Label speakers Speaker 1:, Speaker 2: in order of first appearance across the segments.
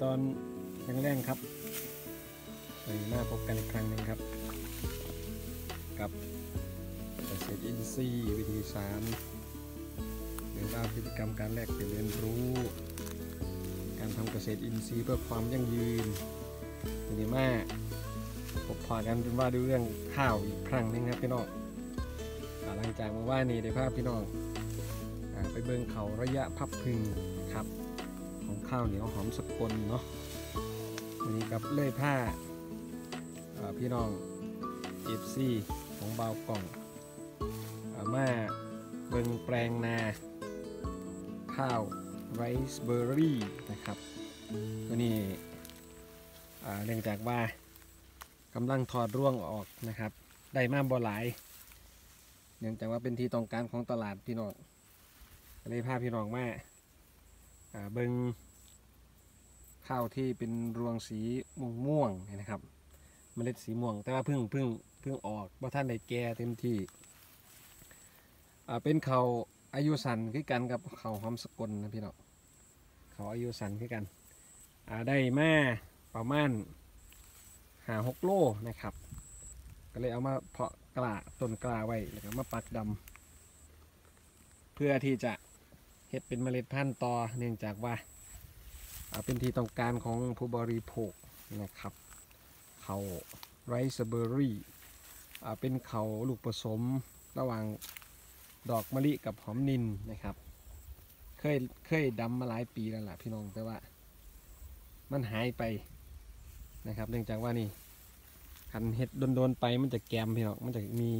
Speaker 1: ตอนแรงๆครับวันนี้มาพบกันอีกครั้งหนึ่งครับ กับเกษตรอินทรีย์วิธีสามเรื่องราวพฤติกรรมการแลกเปลี่ยนเรียนรู้ การทำเกษตรอินทรีย์เพื่อความยั่งยืนวันนี้มาพบพอกันเป็นว่าดูเรื่องข้าวอีกครั้งหนึงครับพี่น้องหลังจากเมื่อวานนี้ได้พาพพี่น้องไปเบิ่งเขาระยะพับพึงครับ ของข้าวเหนียวหอมสกลเนาะวันนี้กับเลื่อยผ้าพี่น้องเอฟซีของเบากล่องเอ่อมาเบิงแปลงนา ข้าวไรซ์เบอร์รี่นะครับตัวนี้อ่เนื่องจากว่ากำลังถอดร่วงออกนะครับ ได้มาบ่หลาย เนื่องจากว่าเป็นที่ต้องการของตลาดพี่น้องเลยพาพี่น้องมาอ่าเบิง ข้าวที่เป็นรวงสีม่วงๆนะครับ เมล็ดสีม่วง แต่ว่าเพิ่งเพิ่งเพิ่งออกว่าท่านได้แก่เต็มที่เป็นเขาอายุสันคือกันกับเขาหอมสกลนะพี่น้องเขาอายุสันคือกันได้มาประมาณหาหกโลนะครับ ก็เลยเอามาเพาะกล้าต้นกล้าไว้แล้วก็มาปักดำเพื่อที่จะเห็ดเป็นเมล็ดพันธุ์ต่อเนื่องจากว่า เป็นที่ต้องการของผู้บริโภคนะครับเขาไรซ์เบอร์รี่เป็นเขาลูกผสมระหว่างดอกมะลิกับหอมนินนะครับ เคยเคยดำมาหลายปีแล้วล่ะพี่น้องแต่ว่า มันหายไปนะครับ เนื่องจากว่านี่คันเห็ดโดนๆไปมันจะแกมพี่น้องมันจะมี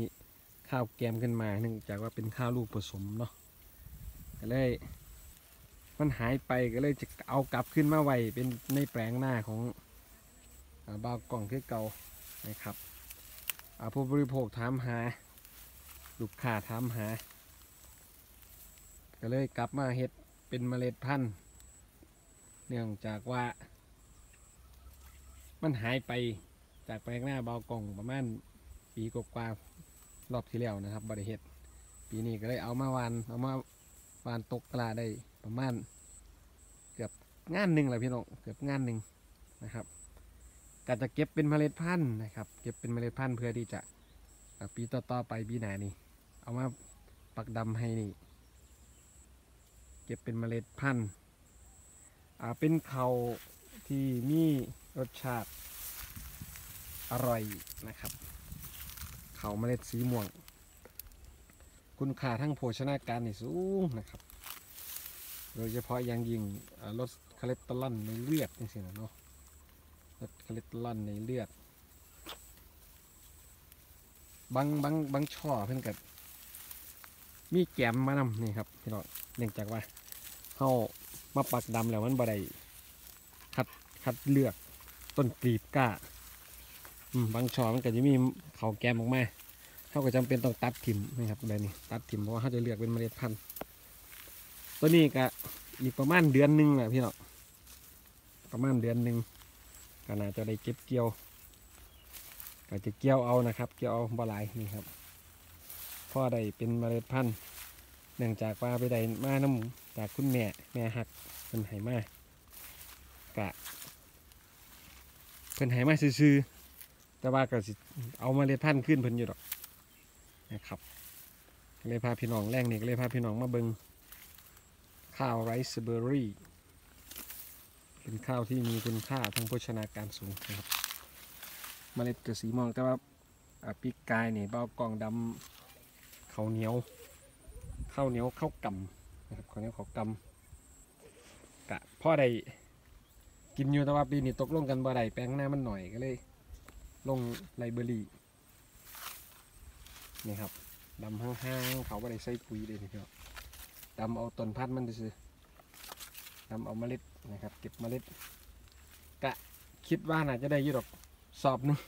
Speaker 1: ข้าวแกมขึ้นมา เนื่องจากว่าเป็นข้าวลูกผสมเนาะก็เลย มันหายไปก็เลยจะเอากลับขึ้นมาไว้เป็นในแปลงหน้าของอบาวกล่องคือเก่านะครับอ่าผู้บริโภคถามหา ลูกค้าถามหา ก็เลยกลับมาเฮ็ดเป็นเมล็ดพันธุ์เนื่องจากว่ามันหายไปจากแปลงหน้าบากล่องประมาณปีกว่ารอบที่แล้วนะครับบริเฮ็ดปีนี้ก็เลยเอามาวานเอามาวานตกปลาได้ประมาณ งานหนึ่งแหละพี่น้องเกือบงานหนึ่งนะครับก็จะเก็บเป็นเมล็ดพันธุ์นะครับ เก็บเป็นเมล็ดพันธุ์เพื่อที่จะปีต่อๆไปปีหนานี่เอามาปักดำให้นี่ เก็บเป็นเมล็ดพันธุ์อ่าเป็นเขาที่มีรสชาติอร่อยนะครับเขาเมล็ดสีม่วง คุณค่าทั้งโภชนาการนี่สูงนะครับ โดยเฉพาะอย่างยิ่งลด คอเลสเตอรอลในเลือดนี่สินะเนาะลดคอเลสเตอรอลในเลือด บางบางบางช่อเพิ่นกับมีแกมมานำนี่ครับพี่น้องเนื่องจากว่าเขามาปักดำแล้วมันบ่ได้คัดคัดเลือกต้นกลีบก้าอืมบางช่อมันก็จะมีเขาแกมออกมาเขาก็จำเป็นต้องตัดถิ่มนะครับแบบนี้ตัดถิ่มเพราะว่าเขาจะเลือกเป็นเมล็ดพันธุ์ตัวนี้ก็อีกประมาณเดือนหนึ่งแหละพี่น้อง ประมาณเดือนหนึ่งก็น่าจะได้เก็บเกี่ยวก็จะเกี่ยวเอานะครับ เกี่ยวเอาบ่หลายนี่ครับพ่อได้เป็นเมล็ดพันธุ์เนื่องจากว่าไปได้มาน้ำจากคุณแม่แม่หักเป็นไหมากะเพิ่นไหมาซื้อๆแต่ว่าก็สิเอาเมล็ดพันธุ์ขึ้นเพิ่นอยู่ดอกนะครับเลยพาพี่น้องแรกนี่ก็เลยพาพี่น้องมาเบิงข้าวไรซ์เบอร์รี่ เป็นข้าวที่มีคุณค่าทางโภชนาการสูงนะครับเมล็ดจะสีม่วงแต่ว่าปีกกายนี่ยเบากองดำข้าวเหนียวข้าวเหนียวข้าวกำนะครับข้าวเหนียวข้าวกำกะพ่อได้กินอยู่แต่ว่าปีนี้ตกลงกันบ่ได้แปลงหน้ามันหน่อยก็เลย ลงไลเบอรี่นี่ครับดำห้างๆเขาไม่ได้ใส่ปุ๋ยเลยนะครับดำเอาต้นพันธุ์มันซื้อ ๆดำเอาเมล็ดนะครับ เก็บเมล็ดกะคิดว่าน่าจะได้ยี่ดอกสอบหนึ่ง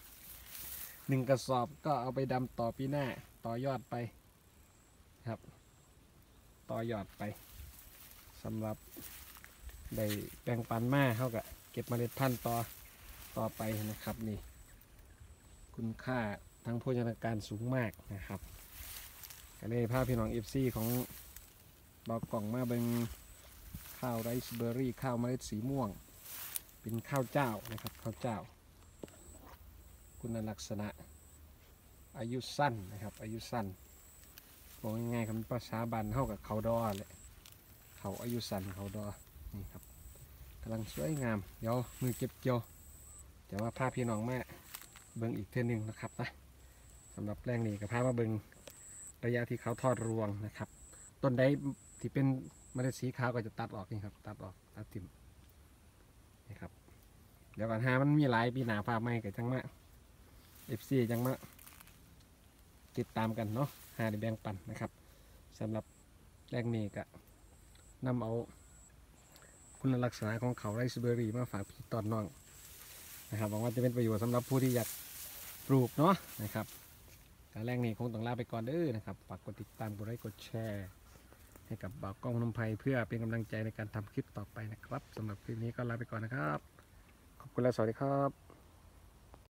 Speaker 1: หนึ่งกระสอบก็เอาไปดำต่อปีหน้าต่อยอดไปครับ ต่อยอดไปสำหรับได้แบ่งปันมาเขากะเก็บเมล็ดพันธุ์ต่อต่อไปนะครับนี่ คุณค่าทางโภชนาการสูงมากนะครับก็เลยพาพี่น้องเอฟซีของบอกกล่องมาเป็น ข้าวไรซ์เบอร์รี่ ข้าวเมล็ดสีม่วง เป็นข้าวเจ้านะครับ ข้าวเจ้า คุณลักษณะ อายุสั้นนะครับ อายุสั้นบอกง่ายๆคำภาษาบานเท่ากับเขาดอเลยเขาอายุสั้นเขาดอนี่ครับกำลังสวยงาม เดี๋ยวมือเก็บเกี่ยวแต่ว่าพาพี่น้องแม่เบิ่งอีกเท่นึงนะครับนะสำหรับแรงนี้กับพามาเบิ่งระยะที่เขาทอดรวงนะครับ ต้นใดที่เป็น เมล็ดสีขาวก็จะตัดออกนี่ครับ ตัดออกตัดทิมนี่ครับ เดี๋ยวก่อนหามันมีหลายปีหนาพาไม่กับจังมาเอฟซีจังมาติดตามกันเนาะหาในแบงปันนะครับสำหรับแรกนี้ก็นำเอาคุณลักษณะของเขาไรซ์เบอร์รี่มาฝากพี่ตอนน้องนะครับหวังว่าจะเป็นประโยชน์สำหรับผู้ที่อยากปลูกเนาะนะครับการแรกนี้คงต้องลาไปก่อนเด้อนะครับฝากกดติดตามกดไลค์กดแชร์ ให้กับบ่าวกล้องนมไพรเพื่อเป็นกำลังใจในการทำคลิปต่อไปนะครับสำหรับคลิปนี้ก็ลาไปก่อนนะครับ ขอบคุณและสวัสดีครับ